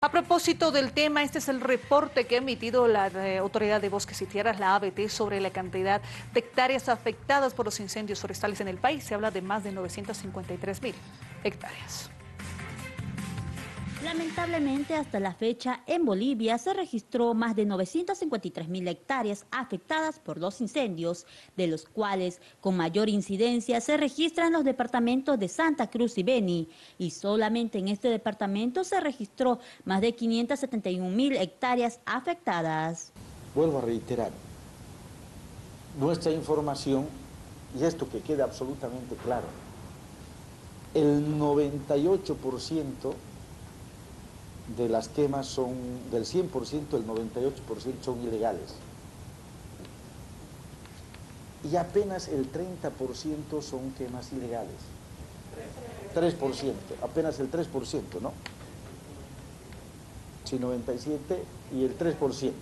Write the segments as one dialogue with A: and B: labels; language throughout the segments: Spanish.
A: A propósito del tema, este es el reporte que ha emitido la eh, Autoridad de Bosques y Tierras, la ABT, sobre la cantidad de hectáreas afectadas por los incendios forestales en el país. Se habla de más de 953 mil hectáreas.
B: Lamentablemente, hasta la fecha, en Bolivia se registró más de 953 mil hectáreas afectadas por dos incendios, de los cuales con mayor incidencia se registran los departamentos de Santa Cruz y Beni, y solamente en este departamento se registró más de 571 mil hectáreas afectadas.
C: Vuelvo a reiterar, nuestra información, y esto que quede absolutamente claro, el 98% de las quemas son, del 100%, el 98% son ilegales. Y apenas el 30% son quemas ilegales. 3%, apenas el 3%, ¿no? Sí, 97 y el 3%.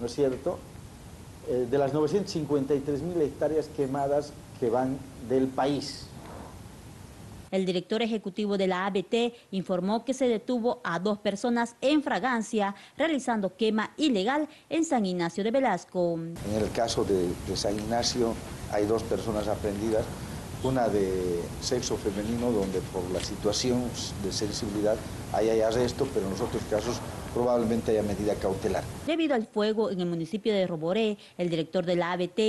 C: ¿No es cierto? Eh, de las 953 mil hectáreas quemadas que van del país.
B: El director ejecutivo de la ABT informó que se detuvo a dos personas en fragancia realizando quema ilegal en San Ignacio de Velasco.
C: En el caso de, San Ignacio hay dos personas aprendidas, una de sexo femenino donde por la situación de sensibilidad ahí hay arresto, pero en los otros casos probablemente haya medida cautelar.
B: Debido al fuego en el municipio de Roboré, el director de la ABT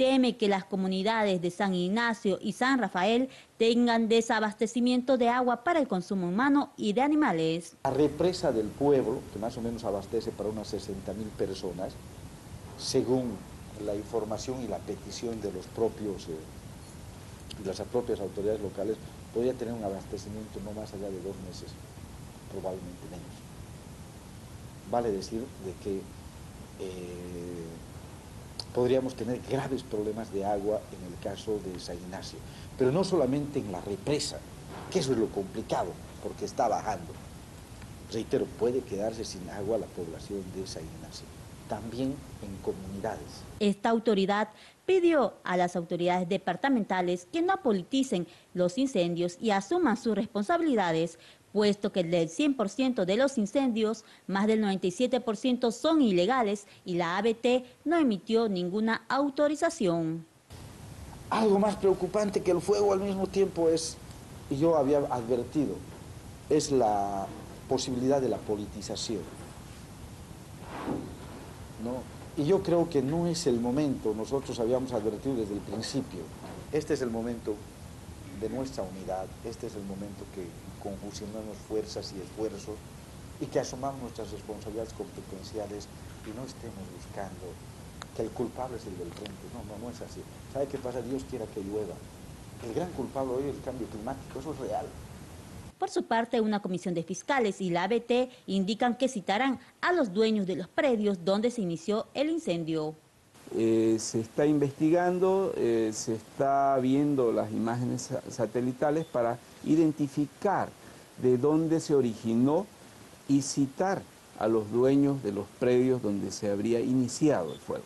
B: teme que las comunidades de San Ignacio y San Rafael tengan desabastecimiento de agua para el consumo humano y de animales.
C: La represa del pueblo, que más o menos abastece para unas 60 mil personas, según la información y la petición de eh, las propias autoridades locales, podría tener un abastecimiento no más allá de dos meses, probablemente menos. Vale decir de que eh, podríamos tener graves problemas de agua en el caso de San Ignacio. Pero no solamente en la represa, que eso es lo complicado, porque está bajando. Reitero, puede quedarse sin agua la población de San Ignacio, también en comunidades.
B: Esta autoridad pidió a las autoridades departamentales que no politicen los incendios y asuman sus responsabilidades puesto que del 100% de los incendios, más del 97% son ilegales y la ABT no emitió ninguna autorización.
C: Algo más preocupante que el fuego al mismo tiempo es, yo había advertido, es la posibilidad de la politización. Y yo creo que no es el momento, nosotros habíamos advertido desde el principio, este es el momento de nuestra unidad, este es el momento que confusionemos fuerzas y esfuerzos y que asumamos nuestras responsabilidades competenciales y no estemos buscando que el culpable es el del frente. No, no, no es así. ¿Sabe qué pasa? Dios quiera que llueva. El gran culpable hoy es el cambio climático, eso es real.
B: Por su parte, una comisión de fiscales y la ABT indican que citarán a los dueños de los predios donde se inició el incendio.
D: Eh, se está investigando, eh, se está viendo las imágenes satelitales para identificar de dónde se originó y citar a los dueños de los predios donde se habría iniciado el fuego.